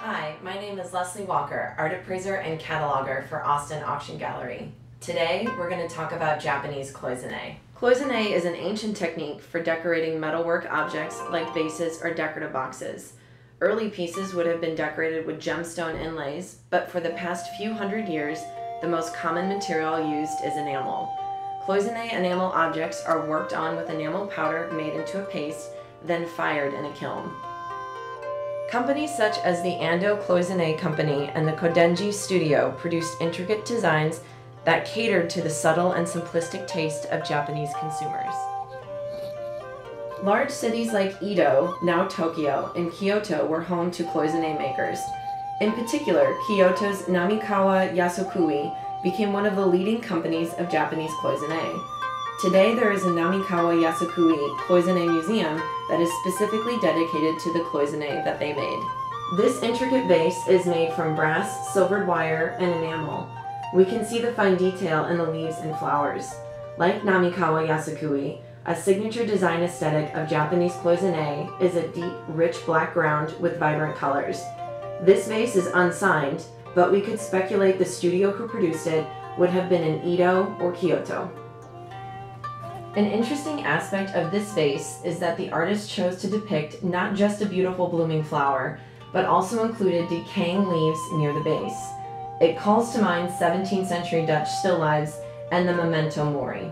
Hi, my name is Lesley Walker, art appraiser and cataloger for Austin Auction Gallery. Today, we're going to talk about Japanese cloisonne. Cloisonne is an ancient technique for decorating metalwork objects like vases or decorative boxes. Early pieces would have been decorated with gemstone inlays, but for the past few hundred years, the most common material used is enamel. Cloisonne enamel objects are worked on with enamel powder made into a paste, then fired in a kiln. Companies such as the Ando Cloisonne Company and the Kodenji Studio produced intricate designs that catered to the subtle and simplistic taste of Japanese consumers. Large cities like Edo, now Tokyo, and Kyoto were home to cloisonne makers. In particular, Kyoto's Namikawa Yasukui became one of the leading companies of Japanese cloisonne. Today, there is a Namikawa Yasukui Cloisonne Museum that is specifically dedicated to the cloisonne that they made. This intricate vase is made from brass, silvered wire, and enamel. We can see the fine detail in the leaves and flowers. Like Namikawa Yasukui, a signature design aesthetic of Japanese cloisonne is a deep, rich black ground with vibrant colors. This vase is unsigned, but we could speculate the studio who produced it would have been in Edo or Kyoto. An interesting aspect of this vase is that the artist chose to depict not just a beautiful blooming flower, but also included decaying leaves near the base. It calls to mind 17th century Dutch still lives and the memento mori.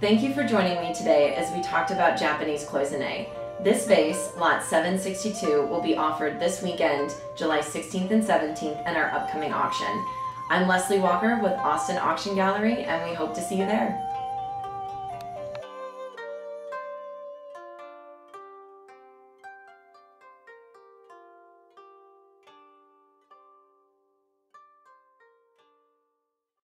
Thank you for joining me today as we talked about Japanese cloisonne. This vase, lot 762, will be offered this weekend, July 16th and 17th, in our upcoming auction. I'm Lesley Walker with Austin Auction Gallery, and we hope to see you there.